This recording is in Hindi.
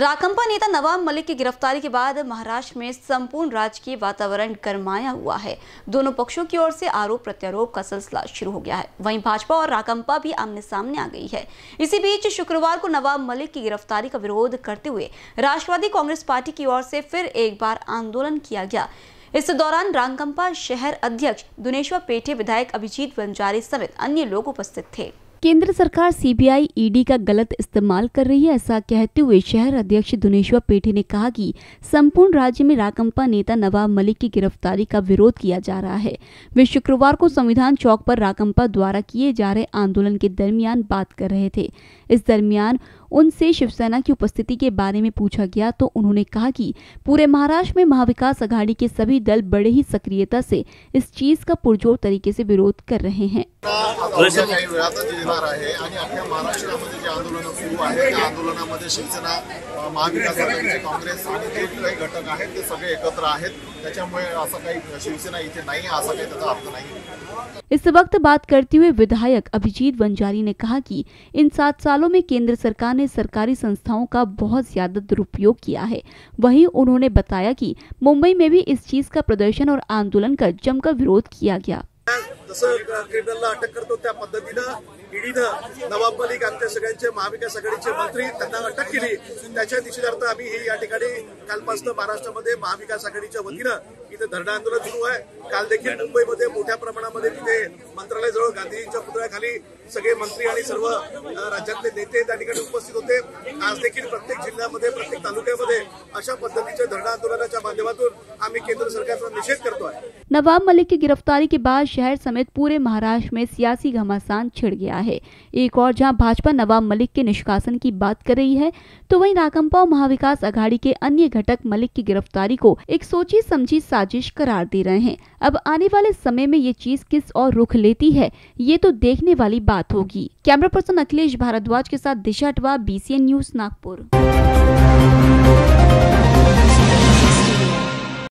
राकंपा नेता नवाब मलिक की गिरफ्तारी के बाद महाराष्ट्र में संपूर्ण राजकीय वातावरण गरमाया हुआ है। दोनों पक्षों की ओर से आरोप प्रत्यारोप का सिलसिला शुरू हो गया है। वहीं भाजपा और राकंपा भी आमने सामने आ गई है। इसी बीच शुक्रवार को नवाब मलिक की गिरफ्तारी का विरोध करते हुए राष्ट्रवादी कांग्रेस पार्टी की ओर से फिर एक बार आंदोलन किया गया। इस दौरान रांगकंपा शहर अध्यक्ष दुनेश्वर पेठे, विधायक अभिजीत बंजारी समेत अन्य लोग उपस्थित थे। केंद्र सरकार सीबीआई ईडी का गलत इस्तेमाल कर रही है, ऐसा कहते हुए शहर अध्यक्ष दुनेश्वर पेठे ने कहा कि संपूर्ण राज्य में राकंपा नेता नवाब मलिक की गिरफ्तारी का विरोध किया जा रहा है। वे शुक्रवार को संविधान चौक पर राकंपा द्वारा किए जा रहे आंदोलन के दरमियान बात कर रहे थे। इस दरमियान उनसे शिवसेना की उपस्थिति के बारे में पूछा गया तो उन्होंने कहा कि पूरे महाराष्ट्र में महाविकास आघाड़ी के सभी दल बड़े ही सक्रियता से इस चीज़ का पुरजोर तरीके से विरोध कर रहे हैं। अवघ्या काही वेळातच येणार आहे आणि अख्ख्या महाराष्ट्रामध्ये जे आंदोलनं सुरू आहे त्या आंदोलनामध्ये शिवसेना महाविकास आघाडीचे काँग्रेस आणि जे काही घटक आहेत ते सगळे एकत्र आहेत. त्याच्यामुळे असं काही शिवसेना इथे नाही आहे असा काही त्याचा अर्थ नाही. इस वक्त बात करते हुए विधायक अभिजीत बंजारी ने कहा कि इन सात सालों में केंद्र सरकार ने सरकारी संस्थाओं का बहुत ज़्यादा दुरुपयोग किया है। वहीं उन्होंने बताया कि मुंबई में भी इस चीज़ का प्रदर्शन और आंदोलन का जमकर विरोध किया गया। जसं क्रिमिनलला अटक करतो त्या पद्धतीनं ईडीनं नवाब मलिक आमच्या सगळ्यांचे महाविकास आघाडीचे मंत्री त्यांना अटक केली. त्याच्या निषेधार्थ आम्ही हे या ठिकाणी कालपासून महाराष्ट्रामध्ये महाविकास आघाडीच्या वतीनं इथे धरणं आंदोलन सुरू आहे. काल देखील मुंबईमध्ये मोठ्या प्रमाणामध्ये तिथे मंत्रालयाजवळ गांधीजींच्या पुतळ्याखाली सगळे मंत्री आणि सर्व राज्यातले नेते उपस्थित होते. आज देखील प्रत्येक जिल्ह्यामध्ये, प्रत्येक तालुक्यामध्ये अशा पद्धतीच्या धरणं आंदोलनाच्या माध्यमातून आम्ही केंद्र सरकारचा निषेध करतो आहे नवाब मलिक की गिरफ्तारी के बाद शहर समेत पूरे महाराष्ट्र में सियासी घमासान छिड़ गया है। एक और जहाँ भाजपा नवाब मलिक के निष्कासन की बात कर रही है तो वहीं राकंपा महाविकास आघाड़ी के अन्य घटक मलिक की गिरफ्तारी को एक सोची समझी साजिश करार दे रहे हैं। अब आने वाले समय में ये चीज़ किस और रुख लेती है, ये तो देखने वाली बात होगी। कैमरा पर्सन अखिलेश भारद्वाज के साथ दिशा अटवा बीसीएन न्यूज़ नागपुर।